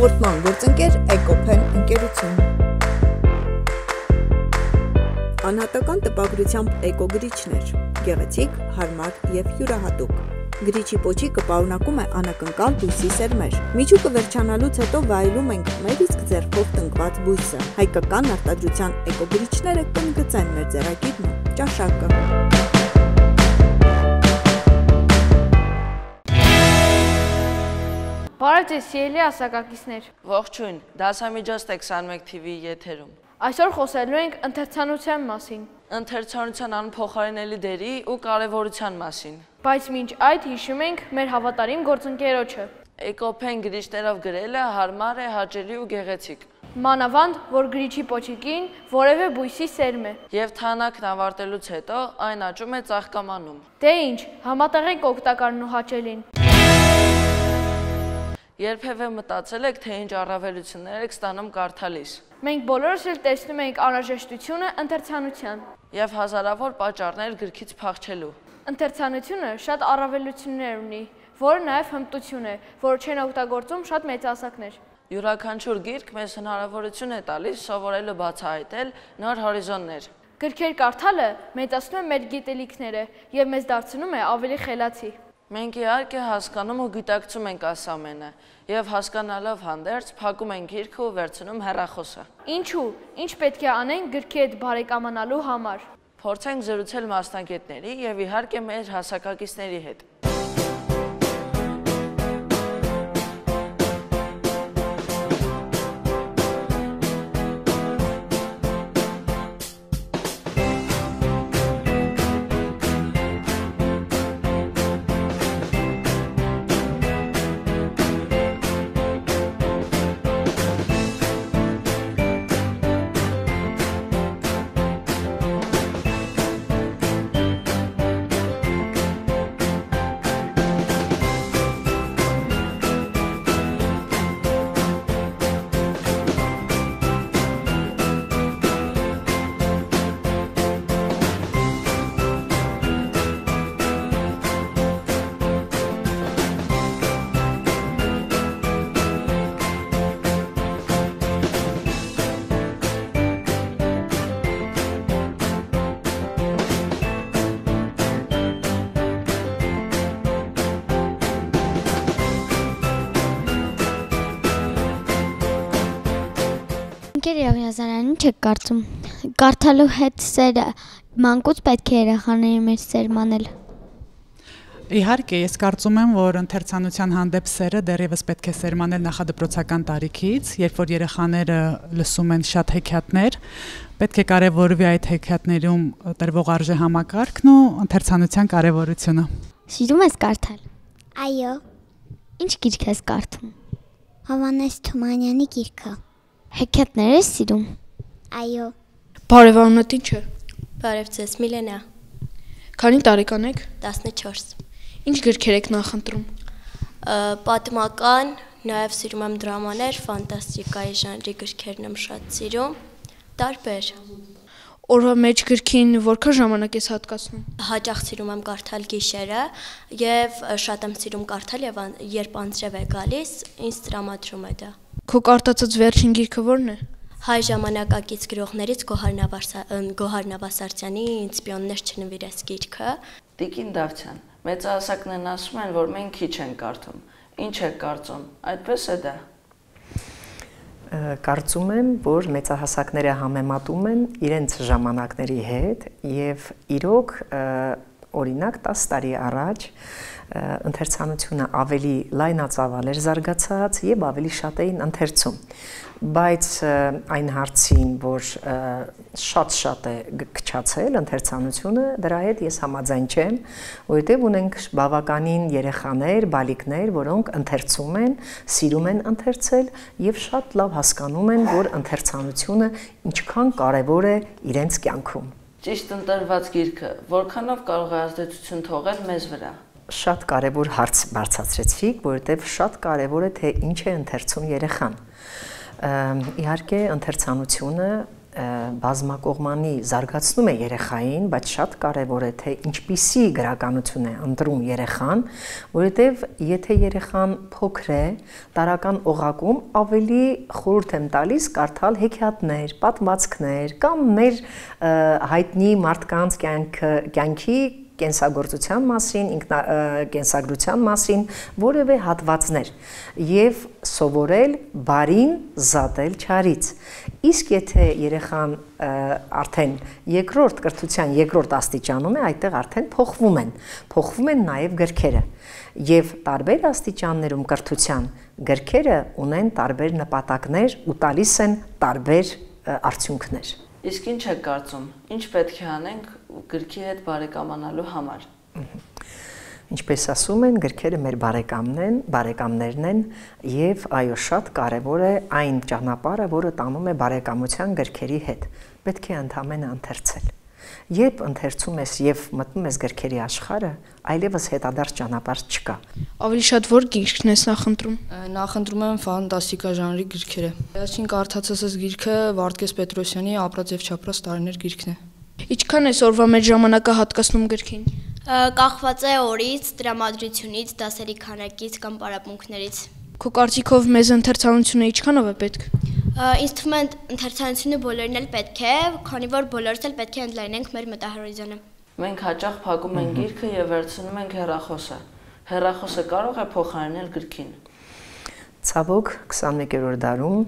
Հաղորդման գործընկեր Էկոփեն ընկերություն։ Անհատական տպագրությամբ էկոգրիչներ՝ գեղեցիկ, հարմար եւ յուրահատուկ։ Գրիչի պոչիկը պարունակում է անակնկալ բույսի սերմեր։ Միջուկը վերջանալուց հետո վայելում ենք մեր իսկ ձեռքով տնկված բույսը։ Հայկական արտադրության էկոգրիչները կընդգծեն մեր ձեռագիրն ու ճաշակը։ Բարև ձեզ, սիրելի ասակակիցներ։ Ողջույն, դասամիջոցն է 21 TV եթերում։ Այսօր խոսելու ենք ընթերցանության մասին։ Ընթերցանության անփոխարինելի դերի ու կարևորության մասին։ Բայց մինչ այդ հիշում ենք մեր հավատարիմ գործընկերոջը։ Էկոփեն գրիչներով գրելը հարմար է, հաճելի ու գեղեցիկ։ Մանավանդ, որ գրիչի պոչիկին որևէ բույսի սերմ է։ Եվ թանակն ավարտելուց հետո այն աճում է ծաղկամանում։ Դե ինչ, համատեղեք օգտակարն ու հաճելին։ Երբևէ մտածել եք, թե ինչ առավելություններ եք ստանում կարդալիս։ Մենք բոլորս էլ տեսնում ենք անհրաժեշտությունը ընթերցանության։ Եվ հազարավոր պատճառներ գրքից փախչելու։ Ընթերցանությունը շատ առավելություններ ունի, որը նաև հմտություն է, որը չեն օգտագործում շատ մեծահասակներ։ Յուրաքանչյուր գիրք մեզ հնարավորություն է տալիս սովորելու բացահայտել նոր հորիզոններ։ Գրքեր կարդալը մեծացնում է մեր գիտելիքները եւ մեզ դարձնում է ավելի խելացի։ Մենք իհարկե հասկանում ու գիտակցում ենք այս ամենը եւ հասկանալով հանդերձ փակում ենք գիրքը ու վերցնում հեռախոսը։ Ինչու՞, ինչ պետք է անենք գրքի հետ բարեկամանալու համար։ Փորձենք զրուցել մասնագետների եւ իհարկե մեր հասակակիցների հետ։ Ընկեր Եղիազարյանին չեք կարծում։ Կարդալու հետ սերը մանկուց պետք է երեխաների մեջ սերմանել։ Իհարկե, ես կարծում եմ, որ ընթերցանության հանդեպ սերը դեռևս պետք է սերմանել նախադպրոցական տարիքից, երբ որ երեխաները լսում են շատ հեքիաթներ, պետք է կարևորվի այդ հեքիաթներում տրվող արժե համակարգն ու ընթերցանության կարևորությունը։ Սիրում ես կարդալ։ Այո, Ինչ գիրք ես կարդում։ Հովանես Թումանյանի գիրքը։ Հեքիաթներ ես սիրում։ Այո, Բարևանոտ ինչ է։ Բարև ձեզ, Միլենա, Քանի տարեկան եք։ 14։ Ինչ գրքեր եք նախընտրում։ Պատմական, նաև սիրում եմ դրամաներ, ֆանտաստիկայի ժանրի գրքերն եմ շատ սիրում։ Տարբեր։ Օրվա մեջ գրքին որքան ժամանակ ես հատկացնում։ Հաճախ սիրում եմ կարդալ գիշերը եւ շատ եմ սիրում կարդալ եւ երբ անձրև է գալիս, ինձ տրամադրում է դա։ Քո կարտացած վերջին գիրքը ո՞րն է։ Հայ ժամանակակից գրողներից Գոհար Նավասարցյանի «Ինցպիոններ չնվիրես» գիրքը։ Տիկին Դավթյան, մեծահասակներն ասում են, որ մենք քիչ ենք կարդում։ Ինչ եք կարծում։ Այդպես է դա։ Կարծում եմ, որ մեծահասակները համեմատում են իրենց ժամանակների հետ եւ իրոք օրինակ 10 տարի առաջ ընթերցանությունը ավելի լայնածավալ էր զարգացած եւ ավելի շատ էին ընթերցում բայց այն հարցին, որ շատ-շատ է քչացել ընթերցանությունը, դրա հետ ես համաձայն չեմ, որովհետև ունենք բավականին երեխաներ, բալիկներ, որոնք ընթերցում են, սիրում են ընթերցել եւ շատ լավ հասկանում են, որ ընթերցանությունը ինչքան կարեւոր է իրենց կյանքում։ Ճիշտ ընտրված գիրքը որքանով կարող է ազդեցություն թողել մեզ վրա։ Շատ կարևոր հարց բարձրացրեցիք, որովհետև շատ կարևոր է թե ինչ է ընթերցում երեխան։ Իհարկե, ընթերցանությունը բազմակողմանի զարգացնում է երեխային, բայց շատ կարևոր է թե ինչպիսի գրականություն է ընտրում երեխան, որովհետև եթե երեխան փոքր է, տարական օղակում ավելի խորհուրդ եմ տալիս կարդալ հեքիաթներ, պատմվածքներ կամ մեր հայտնի մարդկանց կյանքի կենսագործության մասին, ինքնա կենսագրության մասին որևէ հատվածներ եւ սովորել բարին զատել չարից։ Իսկ եթե երեխան արդեն երկրորդ կրթության երկրորդ աստիճանում է, այդտեղ արդեն փոխվում են, փոխվում են նաև գրքերը։ Եվ տարբեր աստիճաններում կրթության գրքերը ունեն տարբեր նպատակներ ու տալիս են տարբեր արդյունքներ։ Իսկ ինչ եք կարծում, ինչ պետք է անենք գրքի հետ բարեկամանալու համար։ Ինչպես ասում են, գրքերը մեր բարեկամն են, բարեկամներն են եւ այո, շատ կարեւոր է այն ճանապարհը, որը տանում է բարեկամության գրքերի հետ։ Պետք է ընդհանրապես ընթերցել։ Երբ ընթերցում ես եւ մտնում ես գրքերի աշխարհը, այլևս հետադարձ ճանապարհ չկա։ Ավելի շատ որ գիրքն ես նախընտրում։ Նախընտրում եմ ֆանտաստիկա ժանրի գրքերը։ Այսին կարդացած ես գիրքը Վարդգես Պետրոսյանի Ապրած եւ չապրած տարիներ գիրքն է։ Ինչքան ես օրվա մեջ ժամանակը հատկացնում գրքին։ Կախված է օրից, տրամադրությունից, դասերի քանակից կամ պարապմունքներից։ Քո կարծիքով մեզ ընթերցանությունը ինչքանով է պետք։ Ինձ թվում է ընթերցանությունը բոլորին էլ պետք է, քանի որ բոլորս էլ պետք է ընդլայնենք մեր մտահորիզոնը։ Մենք հաճախ փակում ենք գիրքը եւ վերցնում ենք հեռախոսը։ Հեռախոսը կարող է փոխարինել գրքին։ Ցավոք 21-րդ դարում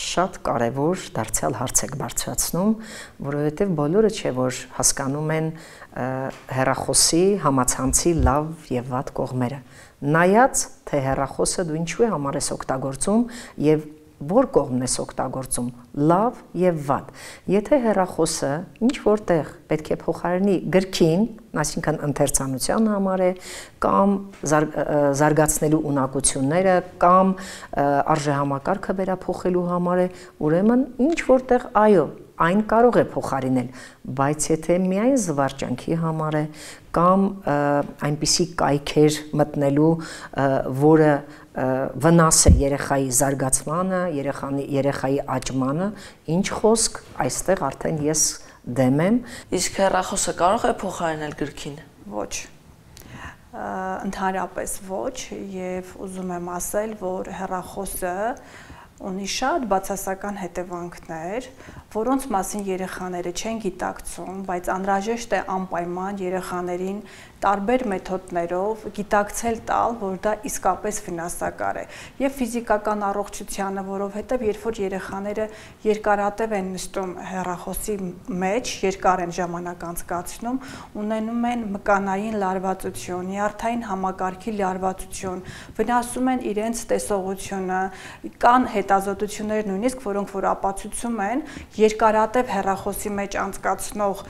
շատ կարևոր դարձյալ հարց եք բարձրացնում, որովհետև բոլորը չէ որ հասկանում են հերախոսի համացանցի լավ եւ վատ կողմերը։ Նայած թե հերախոսը դու ինչու է համար ես օգտագործում եւ որ կողմն ես օգտագործում՝ լավ եւ վատ։ Եթե հերախոսը ինչ որտեղ պետք է փոխարինի գրքին, այսինքն ընթերցանության համար է, կամ զարգացնելու ունակությունները, կամ արժեհամակարգը վերափոխելու համար է, ուրեմն ինչ որտեղ այո, այն կարող է փոխարինել, բայց եթե միայն զվարճանքի համար է կամ այնպիսի կայքեր մտնելու, որը վնաս է երեխայի զարգացմանը, երեխանի երեխայի աճմանը, ինչ խոսք, այստեղ արդեն ես դեմ եմ։ Իսկ հեռախոսը կարող է փոխարինել գրքին։ Ոչ ընդհանրապես ոչ եւ ուզում եմ ասել, որ հեռախոսը ունի շատ բացասական հետևանքներ, որոնց մասին երեխաները չեն գիտակցում, բայց անհրաժեշտ է անպայման երեխաներին տարբեր մեթոդներով գիտակցել տալ, որ դա իսկապես վնասակար է եւ ֆիզիկական առողջությանը, որովհետեւ երբ որ երեխաները երկարատև են նստում հեռախոսի մեջ, երկար են ժամանակ անցկացնում, ունենում են մկանային լարվածություն, նյարդային համակարգի լարվածություն, վնասում են իրենց տեսողությունը, կան հետազոտություններ նույնիսկ, որոնք որ ապացուցում են երկարատև հեռախոսի մեջ անցկացնող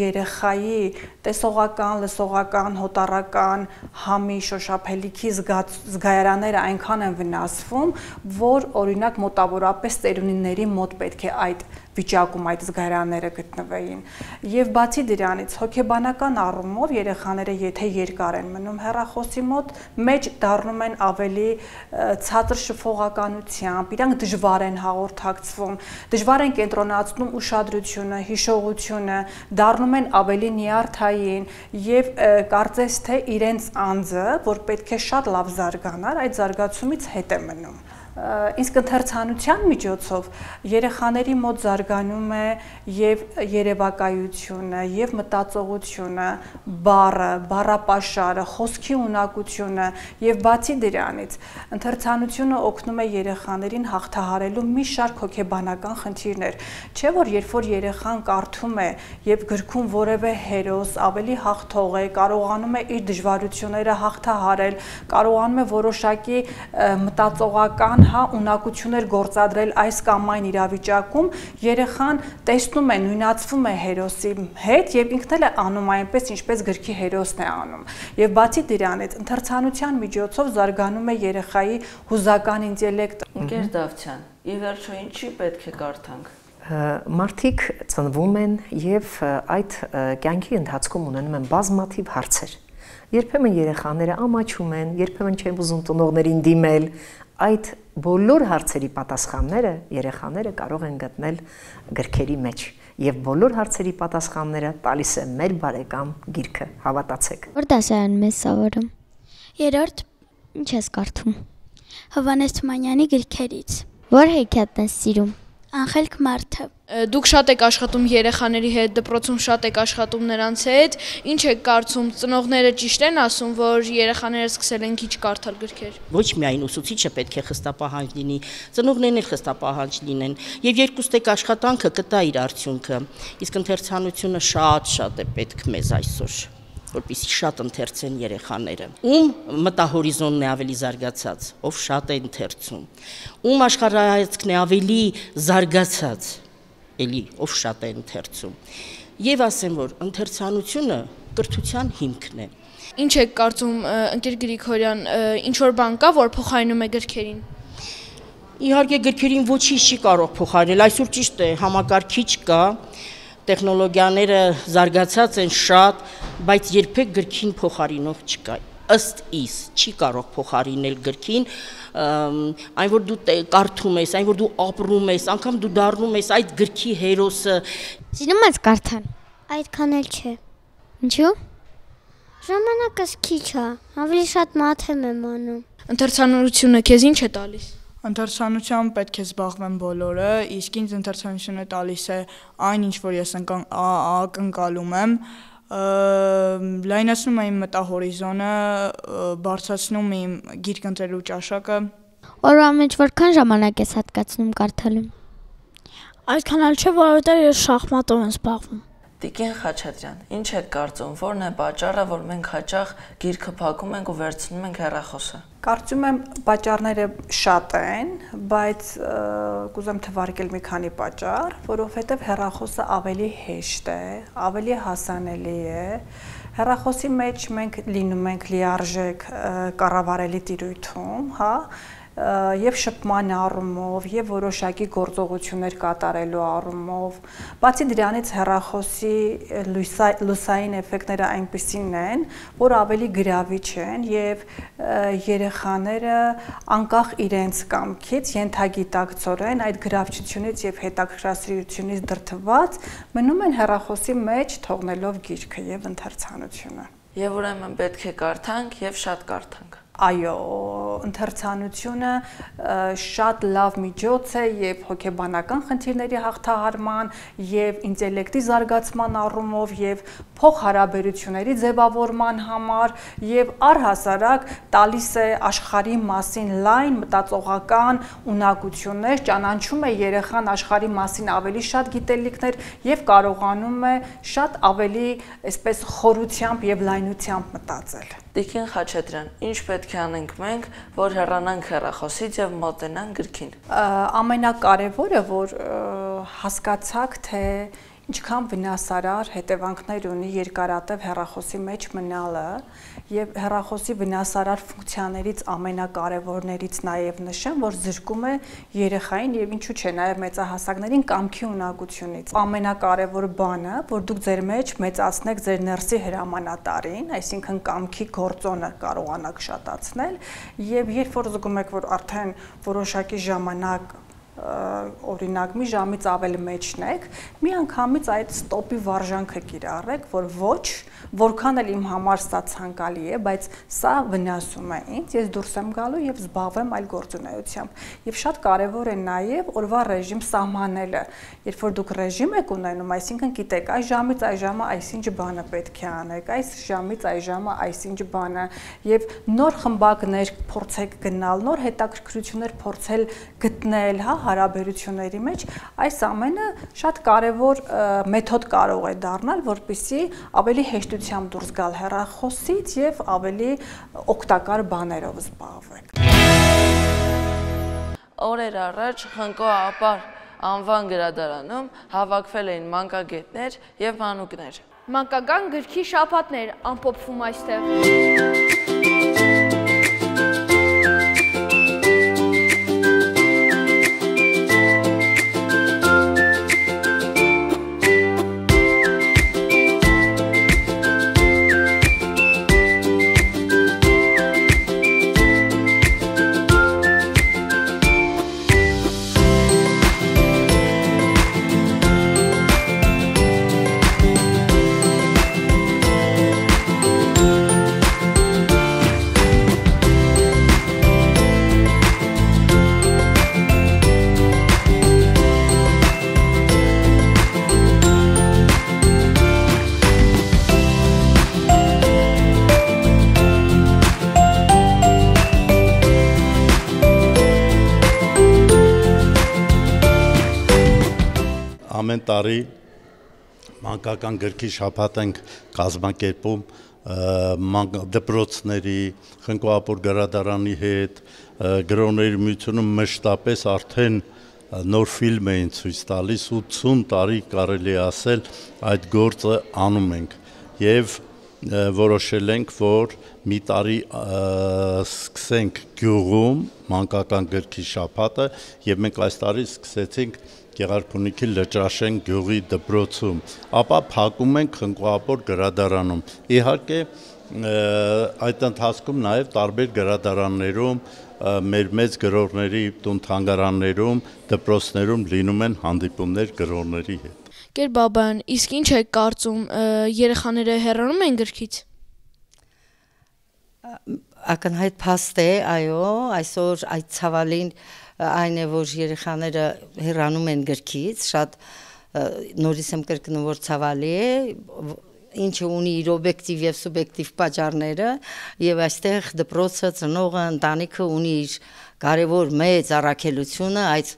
երեխայի տեսողական, լսողական հոտառական, համի, շոշափելիքի զգայարանները այնքան են վնասվում, որ օրինակ մոտավորապես ծերունիների մոտ պետք է այդ վիճակում այդ զգայարանները գտնվեին։ Եվ բացի դրանից հոգեբանական առումով երեխաները եթե երկար են մնում հեռախոսի մոտ, մեջ դառնում են ավելի ցածր շփողականությամբ, իրանք դժվար են հաղորդակցվում, դժվար են կենտրոնացնում ուշադրությունը, հիշողությունը, դառնում են ավելի նյարդային եւ կարծես թե իրենց անձը, որ պետք է շատ լավ զարգանար, այդ զարգացումից հետ է մնում իսկ ընթերցանության միջոցով երեխաների մոտ զարգանում է եւ երևակայությունը, եւ մտածողությունը, բառը, բառապաշարը, խոսքի ունակությունը եւ բացի դրանից ընթերցանությունը օգնում է երեխաներին հաղթահարելու մի շարք հոգեբանական խնդիրներ։ Չէ՞ որ երբ որ երեխան կարդում է եւ գրքում որևէ հերոս ավելի հաղթող է, կարողանում է իր դժվարությունները հաղթահարել, կարողանում է որոշակի մտածողական հա ունակություններ գործադրել այս կամ այն իրավիճակում, երեխան տեսնում է, նույնացվում է հերոսի հետ եւ ինքն էլ է անում այնպես, ինչպես գրքի հերոսն է անում։ Եվ բացի դրանից, ընթերցանության միջոցով զարգանում է երեխայի հուզական ինտելեկտը։ Ընկեր Դավթյան, ի վերջո ինչի պետք է կարդանք մարդիկ ծնվում են եւ այդ կյանքի ընթացքում ունենում են բազմաթիվ հարցեր Երբեմն երեխաները ամաչում են, երբեմն չեն ուզում ծնողներին դիմել, այդ բոլոր հարցերի պատասխանները երեխաները կարող են գտնել գրքերի մեջ եւ բոլոր հարցերի պատասխանները տալիս է մեր բարեկամ գիրքը հավատացեք Որ դասարանում ես սովորում։ Երրորդ Ինչ ես կարդում։ Հովանես Թումանյանի գրքերից։ Որ հեքիաթն ես սիրում։ Անխելք մարդը։ Դուք շատ եք աշխատում երեխաների հետ, դպրոցում շատ եք աշխատում նրանց հետ։ Ինչ եք կարծում, ծնողները ճիշտ են ասում, որ երեխաները սկսել են քիչ կարդալ գրքեր։ Ոչ միայն ուսուցիչը պետք է խստապահանջ լինի, ծնողներն էլ խստապահանջ լինեն, եւ երկուստեք աշխատանքը կտա իր արդյունքը։ Իսկ ընթերցանությունը շատ-շատ է պետք մեզ այսօր որպեսի շատ ընթերցեն երեխաները։ Ում մտահորիզոնն է ավելի զարգացած, ով շատ է ընթերցում։ Ում աշխարհայացքն է ավելի զարգացած, էլի ով շատ է ընթերցում։ Եվ ասեմ, որ ընթերցանությունը կրթության հիմքն է։ Ինչ եք կարծում, ընկեր Գրիգորյան, ինչ որ բան կա, որ փոխարինում է գրքերին։ Իհարկե գրքերին ոչինչ չի կարող փոխարինել։ Այսօր ճիշտ է, համակարգիչ կա, տեխնոլոգիաները զարգացած են շատ, բայց երբեք գրքին փոխարինող չկա ըստ իս չի կարող փոխարինել գրքին այն որ դու կարդում ես, այն որ դու ապրում ես, անգամ դու դառնում ես այդ գրքի հերոսը։ Սիրում ես կարդալ։ Այդքան էլ չէ։ Ինչու։ Ժամանակս քիչ է, ավելի շատ մաթեմ եմ անում։ Ընթերցանությունը քեզ ինչ է տալիս։ Ընթերցանությամբ պետք է զբաղվեն բոլորը, իսկ ինձ ընթերցանությունը տալիս է այն, ինչ որ ես ակնկալում եմ, լայնացնում է իմ մտահորիզոնը, բարձրացնում իմ գիրք ընտրելու ճաշակը։ Օրվա մեջ որքան ժամանակ ես հատկացնում կարդալու։ Այդքան էլ չէ, որովհետև ես շախմատով եմ զբաղվում։ Տիկին Խաչատրյան, ինչ եք կարծում, որն է պատճառը, որ մենք հաճախ գիրքը փակում ենք ու վերցնում ենք հեռախոսը։ Կարծում եմ պատճառները շատ են, բայց կուզեմ թվարկել մի քանի պատճառ, որովհետև հեռախոսը ավելի հեշտ է, ավելի հասանելի է։ Հեռախոսի մեջ մենք լինում ենք լիարժեք կառավարելի տիրույթում, հա, եւ շփման առումով եւ որոշակի գործողություններ կատարելու առումով բացի դրանից հեռախոսի լուսային էֆեկտները այնպեսին են որ ավելի գրավիչ են եւ երեխաները անկախ իրենց կամքից ենթագիտակցորեն այդ գրավչությունից եւ հետաքրքրասիրությունից դրթված մնում են հեռախոսի մեջ թողնելով գիրքը եւ ընթերցանությունը եւ ուրեմն պետք է կարդանք եւ շատ կարդանք այո, ընթերցանությունը շատ լավ միջոց է եւ հոգեբանական խնդիրների հաղթահարման եւ ինտելեկտի զարգացման առումով եւ փոխհարաբերությունների ձևավորման համար եւ առհասարակ տալիս է աշխարհի մասին լայն մտածողական ունակություններ, ճանաչում է երեխան աշխարհի մասին ավելի շատ գիտելիքներ եւ կարողանում է շատ ավելի այսպես խորությամբ եւ լայնությամբ մտածել։ Տիկին Խաչատրյան, ինչ պետք է անենք մենք, որ հեռանանք հեռախոսից եւ մոտենանք գրքին։ Ամենակարևորը, որ հասկացաք, թե ինչքան վնասարար հետևանքներ ունի երկարատև հեռախոսի մեջ մնալը եւ հեռախոսի վնասարար ֆունկցիաներից ամենակարևորներից նաեւ նշեմ, որ զրկում է երեխային եւ ինչու՞ չէ նաեւ մեծահասակներին կամքի ունակությունից։ Ամենակարևոր բանը, որ դուք ձեր մեջ մեծացնեք ձեր ներսի հրամանատարին, այսինքն կամքի գործոնը կարողանաք շատացնել եւ երբ որ զգում եք, որ արդեն որոշակի ժամանակ օրինակ մի ժամից ավել մեջն եք, մի անգամից այդ ստոպի վարժանքը կիրառեք, որ ոչ, որքան էլ իմ համար սա ցանկալի է, բայց սա վնասում է ինձ, ես դուրս եմ գալու եւ զբաղվեմ այլ գործունեությամբ։ Եվ շատ կարեւոր է նաեւ օրվա ռեժիմ սահմանելը։ Երբ որ դուք ռեժիմ եք ունենում, այսինքն գիտեք, այս ժամից այս ժամը այսինչ բանը պետք է անեք, այս ժամից այս ժամը այսինչ բանը եւ նոր խմբակներ փորձեք գնալ, նոր հետաքրքրություններ փորձել գտնել, հա, հարաբերությունների մեջ, այս ամենը շատ կարևոր մեթոդ կարող է դառնալ, որպիսի ավելի հեշտությամբ դուրս գալ հեռախոսից եւ ավելի օգտակար բաներով զբաղվեք։ Օրեր առաջ Խնկո ապար անվան գրադարանում հավաքվել էին մանկագետներ եւ մանուկներ։ Մանկական գրքի շապատներ ամփոփվում այստեղ։ տարի մանկական գրքի շաբաթ ենք կազմակերպում դպրոցների, Խնկոապոր գրադարանի հետ, գրողների միությունը մշտապես արդեն նոր ֆիլմ էին ցույց տալիս 80 տարի կարելի ասել այդ գործը անում ենք եւ որոշել ենք որ մի տարի սկսենք գյուղում մանկական գրքի շաբաթը եւ մենք այս տարի սկսեցինք Գեղարքունիքի Լճաշեն գյուղի դպրոցում, ապա փակում ենք Խնկոապոր գրադարանում։ Իհարկե այդ ընթացքում նաև տարբեր գրադարաններում մեր մեծ գրողների տուն թանգարաններում, դպրոցներում լինում են հանդիպումներ գրողների հետ։ Գեր Բաբան, իսկ ինչ է կարծում երեխաները հեռանում են գրքից։ Ակնհայտ փաստ է, այո, այսօր այդ ցավալին այն է, որ երեխաները հեռանում են գրքից, շատ նորից եմ կրկնում, որ ցավալի է, ինչը ունի իր օբյեկտիվ եւ սուբյեկտիվ պատճառները եւ այստեղ դպրոցը ծնողը ընտանիքը ունի իր կարևոր մեծ առաքելությունը այդ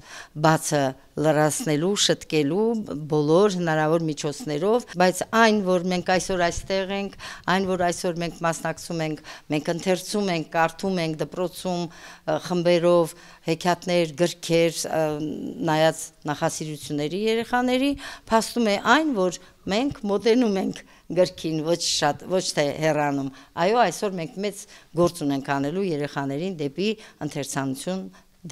բացը լրացնելու, շտկելու բոլոր հնարավոր միջոցներով, բայց այն, որ մենք այսօր այստեղ ենք, այն, որ այսօր մենք մասնակցում ենք, մենք ընթերցում ենք, կարդում ենք դպրոցում խմբերով հեքիաթներ, գրքեր, նայած նախասիրությունների երեխաների, փաստում է այն, որ մենք մոտենում ենք գրքին ոչ շատ ոչ թե հեռանում այո այսօր մենք մեծ գործ ունենք անելու երեխաներին դեպի ընթերցանություն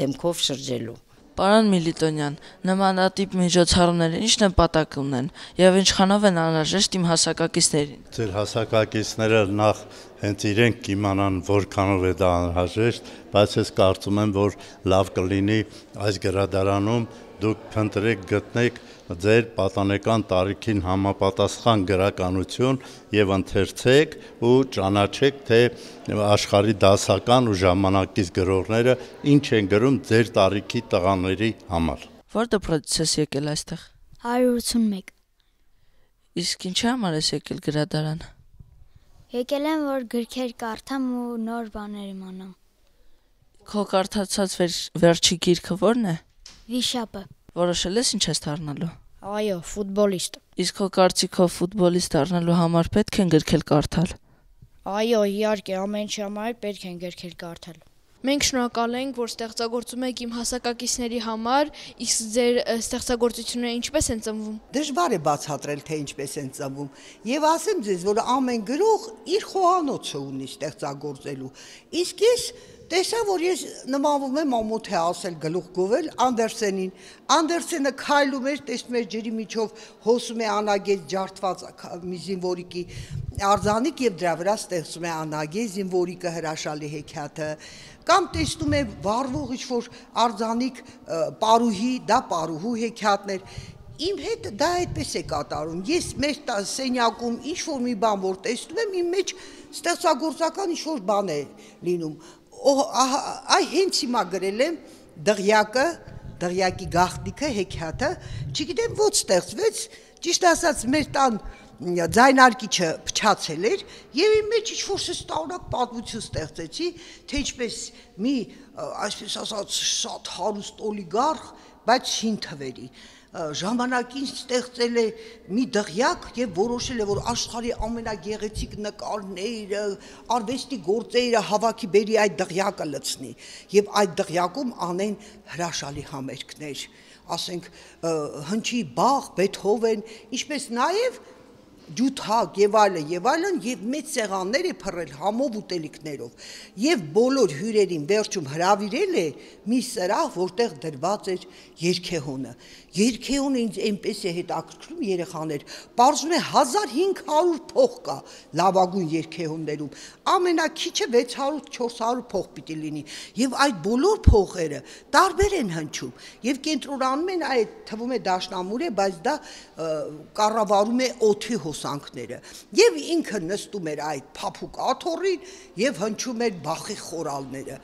դեմքով շրջելու Պարոն Միլիտոնյան, նմանատիպ միջոցառումները ինչ նպատակ ունեն եւ ինչքանով են անհրաժեշտ իմ հասակակիցներին։ Ձեր հասակակիցները նախ հենց իրենք կիմանան որքանով է դա անհրաժեշտ, բայց ես կարծում եմ, որ լավ կլինի այս գրադարանում դուք փնտրեք գտնեք ձեր պատանեկան տարիքին համապատասխան գրականություն եւ ընթերցեք ու ճանաչեք թե աշխարհի դասական ու ժամանակից գրողները ինչ են գրում ձեր տարիքի տղաների համար։ Որ դպրոցից ես եկել այստեղ։ 181։ Իսկ ինչի համար ես եկել գրադարան։ Եկել եմ որ գրքեր կարդամ ու նոր բաներ իմանամ։ Քո կարդացած վեր, վերջի գիրքը ո՞րն է։ Վիշապը։ Որոշել ես ինչ ես դառնալու։ Այո, ֆուտբոլիստ։ Իսկ քո կարծիքով ֆուտբոլիստ դառնալու համար պետք է գրքել կարդալ։ Այո, իհարկե, ամեն ինչ համար պետք է գրքել կարդալ։ Մենք շնորհակալ ենք, որ ստեղծագործում եք իմ հասակակիցների համար, իսկ ձեր ստեղծագործությունները ինչպես են ծնվում։ Դժվար է բացատրել, թե ինչպես են ծնվում։ Եվ ասեմ ձեզ, որ ամեն գրող իր խոհանոցը ունի ստեղծագործելու։ Իսկ ես տեսա, որ ես նմանվում եմ ամոթ է ասել գլուխ գովել Անդերսենին։ Անդերսենը քայլում էր, տեսնում էր ջրի միջով հոսում է անագետ ջարդված մի զինվորիկի արձանիկ եւ դրա վրա ստեղծում է անագե զինվորիկը հրաշալի հեքիաթը կամ տեսնում է վառվող ինչ-որ արձանիկ պարուհի, դա պարուհու հեքիաթներ իմ հետ դա այդպես է կատարում։ Ես մեր սենյակում ինչ որ մի բան որ տեսնում եմ, իմ մեջ ստեղծագործական ինչ որ բան է լինում այ հենց հիմա գրել եմ դղյակը, դղյակի գախտիկը, հեքիաթը, չգիտեմ ո՞ց ստեղծվեց, ճիշտ ասած մեր տան ձայնարկիչը փչացել էր եւ իմ մեջ ինչ-որ սստանակ պատմություն ստեղծեցի, թե ինչպես մի այսպես ասած շատ հարուստ օլիգարխ, բայց հին թվերի ժամանակին ստեղծել է մի դղյակ եւ որոշել է որ աշխարհի ամենագեղեցիկ նկարները, արվեստի գործերը հավաքի բերի այդ դղյակը լցնի եւ այդ դղյակում անեն հրաշալի համերգներ ասենք հնչի Բախ, Բեթհովեն, ինչպես նաեւ ջութակ եւ այլն եւ այլն եւ մեծ սեղաններ է փռել համով ուտելիքներով եւ բոլոր հյուրերին վերջում հravirել է մի սրահ որտեղ դրված էր երկեհոնը երկեհոնը ինձ այնպես է հետաքրքրում երեխաներ բարձում է 1500 փող կա լավագույն երկեհոններում ամենակիչը 600-400 փող պիտի լինի եւ այդ բոլոր փողերը տարբեր են հնչում եւ կենտրոնանում են այդ թվում է դաշնամուր է բայց դա կառավարում է օթի հոս հոսանքները եւ ինքը նստում էր այդ փափուկ աթոռին եւ հնչում էր բախի խորալները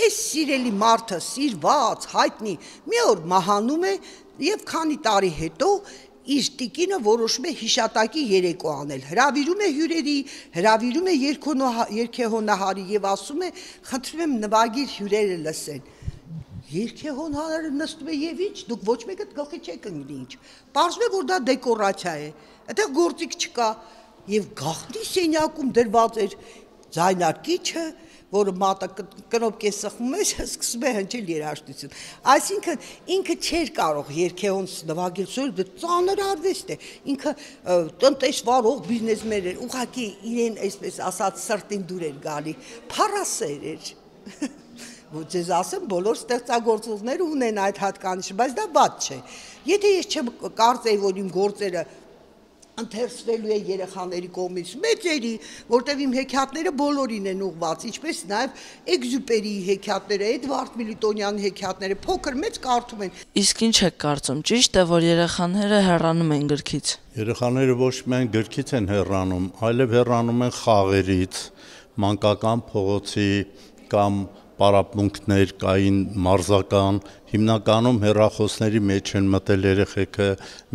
այս սիրելի մարդը սիրված հայտնի մի օր մահանում է եւ քանի տարի հետո իր տիկինը որոշում է հիշատակի երեկո անել։ Հրավիրում է հյուրերի, հրավիրում է երկեհոնահարի եւ ասում է՝ «Խնդրում եմ նվագիր հյուրերը լսեն»։ Երկեհոն հանրը նստում է եւ ինչ, դուք ոչ մեկը գլխի չեք ընկնի ինչ։ Պարզվում է որ դա դեկորացիա է։ Այդտեղ գործիք չկա եւ գախնի սենյակում դրված էր ձայնարկիչը, որը մատը կնոպկես սխում է, սկսում է հնչել երաժշտություն։ Այսինքն ինքը չէր կարող երկեոնց նվագել սուր դա ծանր արվեստ է։ Ինքը տնտեսվարող բիզնեսմեն էր, ուղղակի իրեն այսպես ասած սրտին դուր էր գալի, փառասեր էր որ ձեզ ասեմ բոլոր ստեղծագործողները ունեն այդ հատկանիշը, բայց դա բաց չէ։ Եթե ես չեմ կարծեի, որ իմ գործերը ընթերցվելու է երեխաների կողմից մեծերի, որտեվ իմ հեքիաթները բոլորին են ուղված, ինչպես նաև Էգզյուպերիի հեքիաթները, Էդվարդ Միլիտոնյանի հեքիաթները փոքր մեծ կարդում են։ Իսկ ինչ եք կարծում, ճիշտ է, որ երեխաները հեռանում են գրքից։ Երեխաները ոչ միայն գրքից են հեռանում, այլև հեռանում են խաղերից, մանկական փողոցի կամ պարապմունքներ կային մարզական, հիմնականում հերախոսների մեջ են մտել երեխեքը,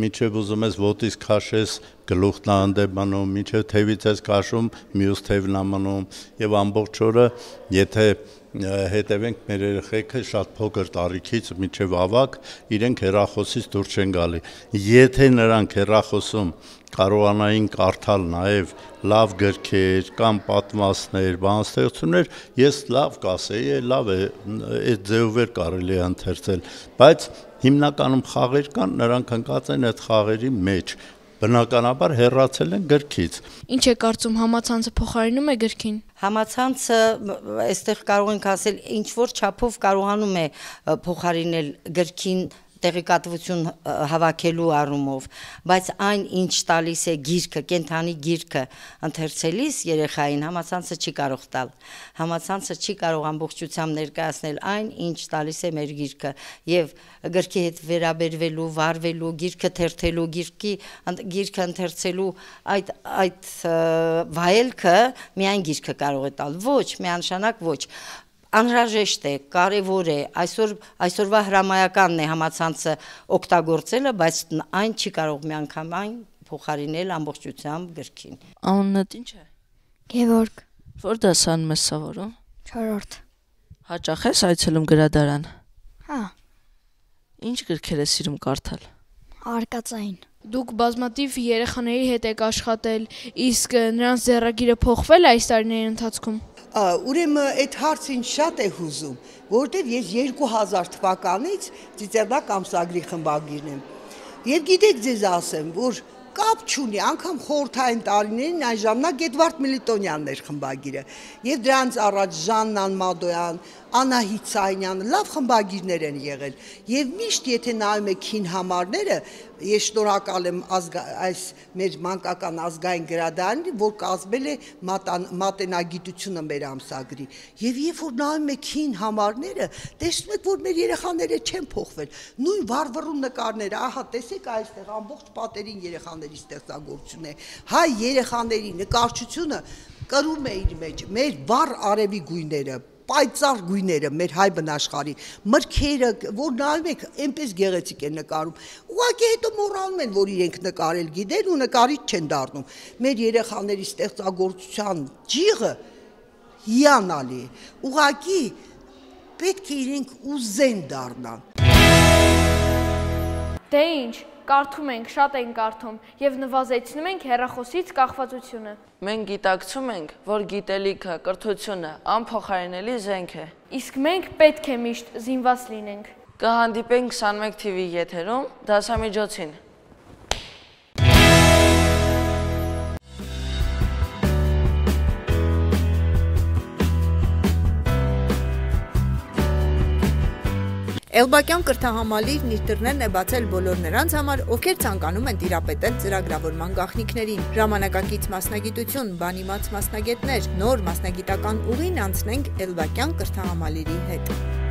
միջև ուզում ես ոտից քաշես, գլուխն անդեմանում, միջև թևից ես քաշում, մյուս թևն է մնում եւ ամբողջ օրը եթե հետևենք մեր երեխեքը շատ փոքր տարիքից միջև ավակ իրենք հերախոսից դուրս չեն գալի եթե նրանք հերախոսում կարողանային կարդալ նաև լավ գրքեր կամ պատմվածքներ, բանաստեղծություններ, ես լավ կասեի, լավ է, այդ ձևով էր կարելի է ընթերցել, բայց հիմնականում խաղեր կան, նրանք ընկած են այդ խաղերի մեջ բնականաբար հեռացել են գրքից։ Ինչ է կարծում համացանցը փոխարինում է գրքին։ Համացանցը այստեղ կարող ենք ասել ինչ որ չափով կարողանում է փոխարինել գրքին տեղեկատվություն հավաքելու առումով, բայց այն ինչ տալիս է գիրքը, կենթանի գիրքը ընթերցելիս երեխային համացանցը չի կարող տալ։ Համացանցը չի կարող ամբողջությամբ ներկայացնել այն, ինչ տալիս է մեր գիրքը եւ գրքի հետ վերաբերվելու, վարվելու, գիրքը թերթելու, գիրքի գիրքը ընթերցելու այդ այդ վայելքը միայն գիրքը կարող է տալ։ Ոչ, միանշանակ ոչ անհրաժեշտ է, կարևոր է, այսօր այսօրվա հրամայականն է համացանցը օգտագործելը, բայց այն չի կարող միանգամայն փոխարինել ամբողջությամբ գրքին։ Անունդ ինչ է։ Գևորգ։ Որ դասանում ես սովորում։ 4-րդ։ Հաճախ ես այցելում գրադարան։ Հա։ Ինչ գրքեր ես սիրում կարդալ։ Արկածային։ Դուք բազմատիվ երեխաների հետ եք աշխատել, իսկ նրանց ձեռագիրը փոխվել է այս տարիների ընթացքում ուրեմն այդ հարցը ինձ շատ է հուզում, որովհետև ես 2000 թվականից ծիծեռնակ ամսագրի խմբագիրն եմ։ Եվ գիտեք ձեզ ասեմ, որ կապ չունի, անգամ խորթային տարիներին այն ժամանակ Էդվարդ Միլիտոնյանն էր խմբագիրը։ Եվ դրանց առաջ Ժաննան Մադոյան, Անահիտ Սայնյանը լավ խմբագիրներ են եղել։ Եվ միշտ եթե նայում եք քին համարները, ես շնորհակալ եմ ազգ, այս մեր մանկական ազգային գրադարանին, որ կազմել է մատան, մատենագիտությունը մեր ամսագրի։ Եվ երբ որ նայում եք քին համարները, տեսնում եք, որ մեր երեխաները չեն փոխվել։ Նույն վարվռուն նկարները, ահա տեսեք այստեղ ամբողջ պատերին երեխաների ստեղծագործություն է։ Հայ երեխաների նկարչությունը կրում է իր մեջ մեր վառ արևի գույները, պայծառ գույները մեր հայ բնաշխարի մրգերը որ նայում եք այնպես գեղեցիկ են նկարում ուղղակի հետո մոռանում են որ իրենք նկարել գիտեն ու նկարիչ չեն դառնում մեր երեխաների ստեղծագործության ջիղը հիանալի ուղղակի պետք է իրենք ուզեն դառնան Դե ինչ կարդում ենք, շատ ենք կարդում եւ նվազեցնում ենք հերախոսից կախվածությունը։ Մենք գիտակցում ենք, որ գիտելիքը, կրթությունը անփոխարինելի զենք է։ Իսկ մենք պետք է միշտ զինված լինենք։ Կհանդիպենք 21 TV եթերում դասամիջոցին։ Էլբակյան կրթահամալիրն իր դռներն է բացել բոլոր նրանց համար, ովքեր ցանկանում են տիրապետել ծրագրավորման գաղտնիքներին։ Ժամանակակից մասնագիտություն, բանիմաց մասնագետներ, նոր մասնագիտական ուղին անցնենք Էլբակյան կրթահամալիրի հետ։